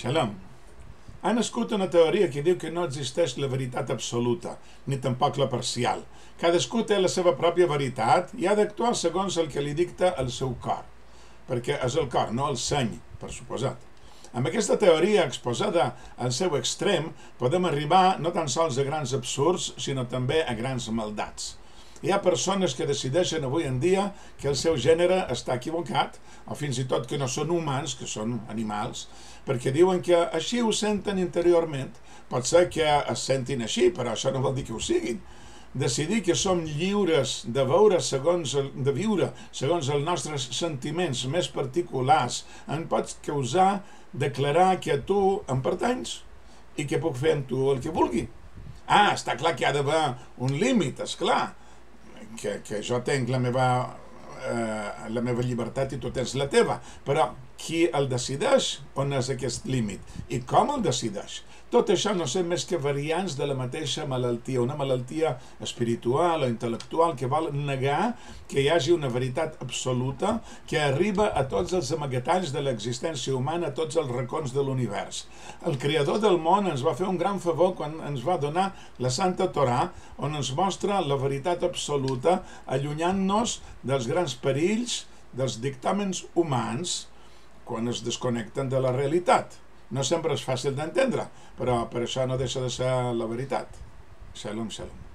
Shalom. Ha nascut una teoria que diu que no existeix la veritat absoluta, ni tampoc la parcial. Cadascú té la seva pròpia veritat i ha d'actuar segons el que li dicta el seu cor, perquè és el cor, no el seny, per suposat. Amb aquesta teoria exposada al seu extrem, podem arribar no tan sols a grans absurds, sinó també a grans maldats. Hi ha persones que decideixen avui en dia que el seu gènere està equivocat, o fins i tot que no són humans, que són animals, perquè diuen que així ho senten interiorment. Pot ser que es sentin així, però això no vol dir que ho siguin. Decidir que som lliures de veure segons el, de viure segons els nostres sentiments més particulars en pot causar declarar que tu em pertanys i que puc fer amb tu el que vulgui. Ah, està clar que hi ha d'haver un límit, és clar que, que jo tenc la meva, eh, la meva llibertat i tu tens la teva, però qui el decideix on és aquest límit i com el decideix. Tot això no són més que variants de la mateixa malaltia, una malaltia espiritual o intel·lectual que vol negar que hi hagi una veritat absoluta que arriba a tots els amagatalls de l'existència humana, a tots els racons de l'univers. El creador del món ens va fer un gran favor quan ens va donar la Santa Torà, on ens mostra la veritat absoluta, allunyant-nos dels grans perills, dels dictàmens humans, quan es desconnecten de la realitat. No sempre és fàcil d'entendre, però per això no deixa de ser la veritat. Shalom, shalom.